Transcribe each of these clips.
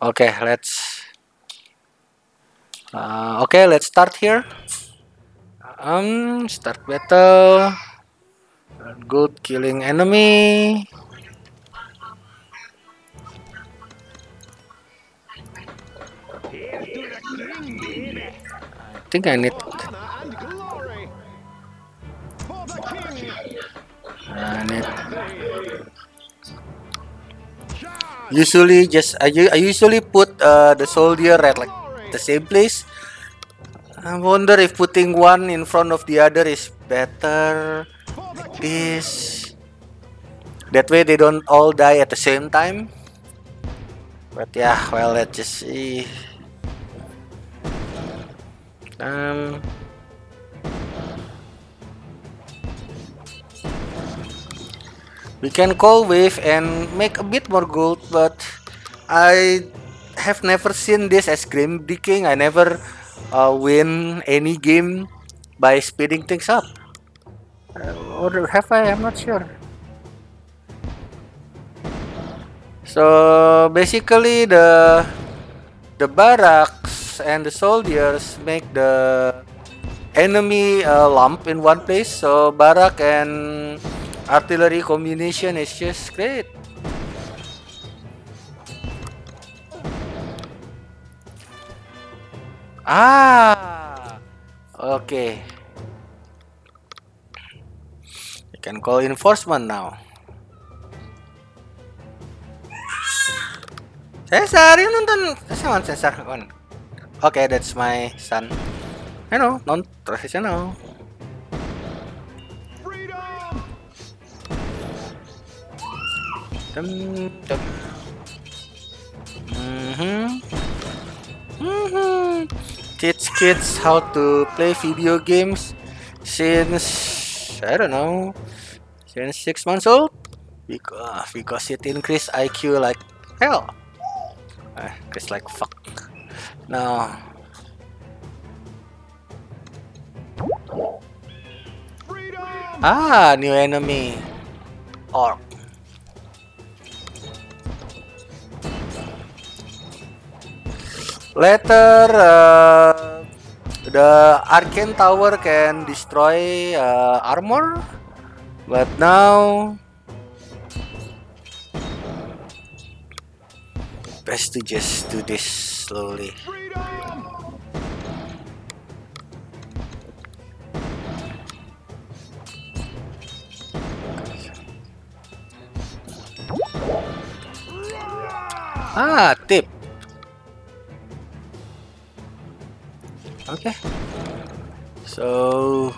Okay, let's. Uh, okay, let's start here. Um, start battle. Good killing enemy. I think I need. Usually, just I, I usually put uh, the soldier at like the same place. I wonder if putting one in front of the other is better. Like this. That way they don't all die at the same time. But yeah, well, let's just see. Um. We can call wave and make a bit more gold, but I have never seen this as game breaking. I never uh, win any game by speeding things up. Uh, or have I? I'm not sure. So basically, the the barracks and the soldiers make the enemy uh, lump in one place. So barrack and artillery combination is just great. Ah, okay. You can call enforcement now. Cesar, you nonton Cesar kan? Okay, that's my son. I know, non-professional. Dum, dum. Mhm. Mhm. Teach kids how to play video games since I don't know since six months old because because it increase IQ like hell. Uh, increase like fuck. Now Ah, new enemy. Orc. Later, uh, the arcane tower can destroy uh, armor, but now best to just do this slowly. Ah, tip. Okay. So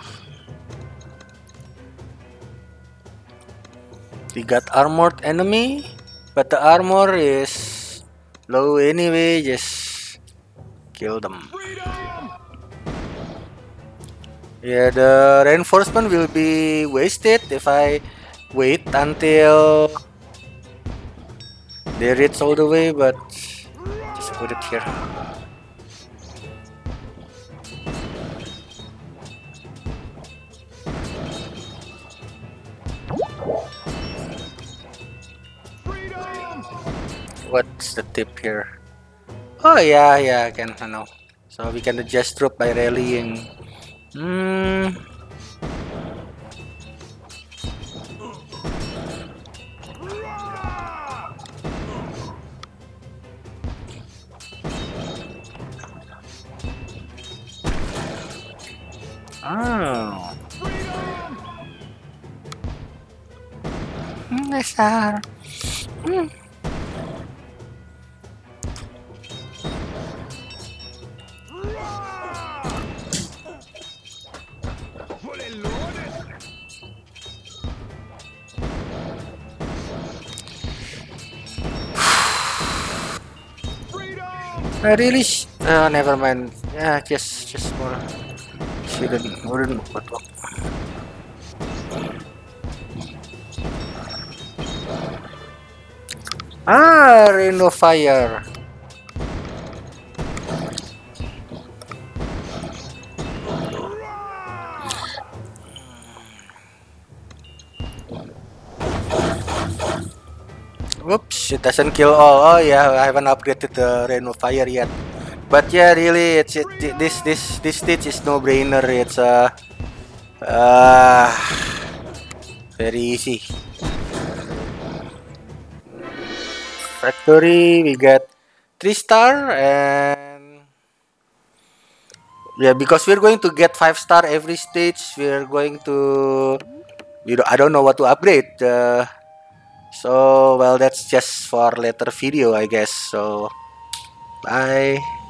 we got armored enemy, but the armor is low anyway. Just kill them. Yeah, the reinforcement will be wasted if I wait until they reach all the way, but just put it here. What's the tip here? Oh yeah, yeah, I can I know. So we can adjust troop by rallying. Hmm. Oh. Hmm, Dasar. I really sh- uh, never mind. Yeah, just just more. Shouldn't wouldn't but Ah, Rain of Fire. Whoops. it doesn't kill all. Oh yeah, I haven't upgraded the Rain of Fire yet. But yeah, really, it's it, this this this stage is no brainer. It's uh, uh very easy. Factory, we get three star and yeah, because we're going to get five star every stage. We're going to, you know, I don't know what to upgrade. Uh, so well, that's just for later video, I guess. So, bye.